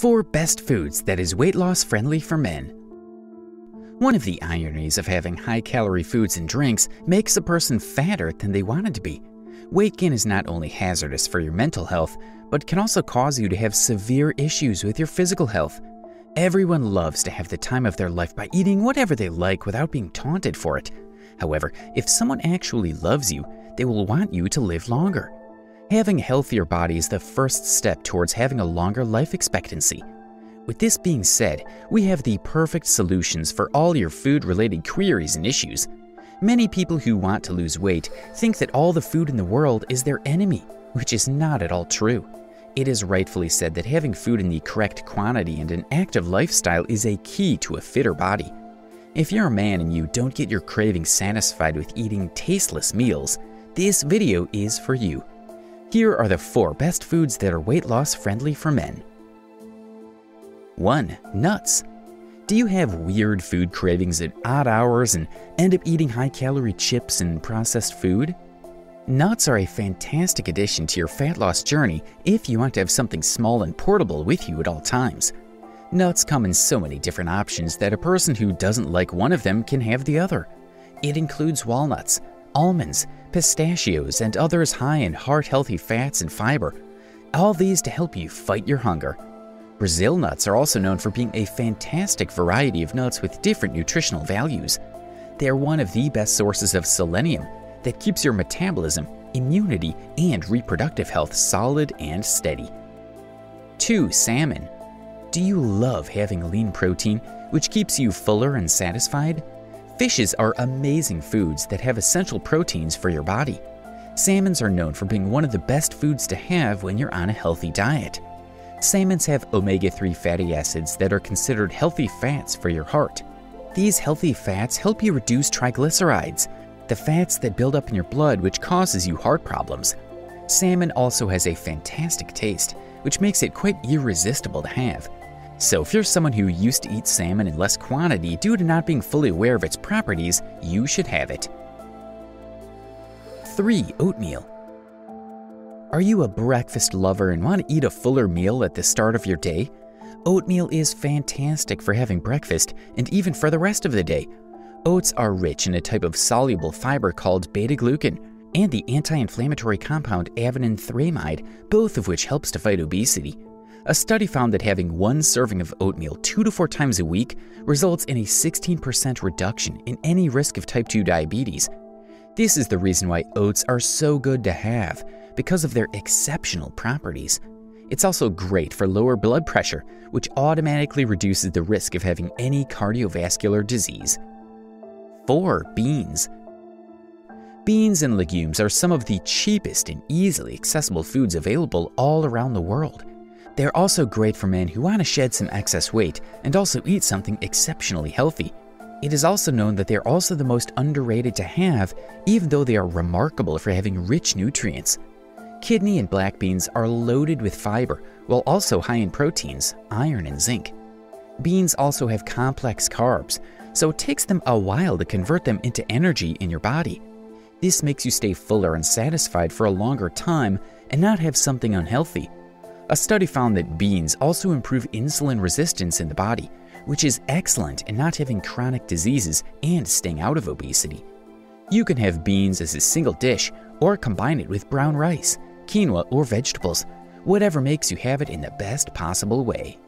4 Best Foods That is Weight Loss Friendly for Men. One of the ironies of having high calorie foods and drinks makes a person fatter than they wanted to be. Weight gain is not only hazardous for your mental health, but can also cause you to have severe issues with your physical health. Everyone loves to have the time of their life by eating whatever they like without being taunted for it. However, if someone actually loves you, they will want you to live longer. Having healthier body is the first step towards having a longer life expectancy. With this being said, we have the perfect solutions for all your food related queries and issues. Many people who want to lose weight think that all the food in the world is their enemy, which is not at all true. It is rightfully said that having food in the correct quantity and an active lifestyle is a key to a fitter body. If you're a man and you don't get your cravings satisfied with eating tasteless meals, this video is for you. Here are the four best foods that are weight loss friendly for men. 1. Nuts. Do you have weird food cravings at odd hours and end up eating high calorie chips and processed food? Nuts are a fantastic addition to your fat loss journey if you want to have something small and portable with you at all times. Nuts come in so many different options that a person who doesn't like one of them can have the other. It includes walnuts, almonds, pistachios, and others high in heart healthy fats and fiber. All these to help you fight your hunger. Brazil nuts are also known for being a fantastic variety of nuts with different nutritional values. They are one of the best sources of selenium that keeps your metabolism, immunity, and reproductive health solid and steady. 2. Salmon. Do you love having lean protein, which keeps you fuller and satisfied? Fishes are amazing foods that have essential proteins for your body. Salmons are known for being one of the best foods to have when you're on a healthy diet. Salmons have omega 3 fatty acids that are considered healthy fats for your heart. These healthy fats help you reduce triglycerides, the fats that build up in your blood which causes you heart problems. Salmon also has a fantastic taste, which makes it quite irresistible to have. So, if you're someone who used to eat salmon in less quantity due to not being fully aware of its properties, you should have it. 3. Oatmeal. Are you a breakfast lover and want to eat a fuller meal at the start of your day? Oatmeal is fantastic for having breakfast and even for the rest of the day. Oats are rich in a type of soluble fiber called beta glucan and the anti inflammatory compound avenanthramide, both of which helps to fight obesity. A study found that having one serving of oatmeal two to four times a week results in a 16% reduction in any risk of type 2 diabetes. This is the reason why oats are so good to have, because of their exceptional properties. It's also great for lower blood pressure, which automatically reduces the risk of having any cardiovascular disease. 4. Beans. Beans and legumes are some of the cheapest and easily accessible foods available all around the world. They're also great for men who want to shed some excess weight and also eat something exceptionally healthy. It is also known that they're also the most underrated to have, even though they are remarkable for having rich nutrients. Kidney and black beans are loaded with fiber, while also high in proteins, iron, and zinc. Beans also have complex carbs, so it takes them a while to convert them into energy in your body. This makes you stay fuller and satisfied for a longer time and not have something unhealthy a study found that beans also improve insulin resistance in the body, which is excellent in not having chronic diseases and staying out of obesity. You can have beans as a single dish or combine it with brown rice, quinoa, or vegetables, whatever makes you have it in the best possible way.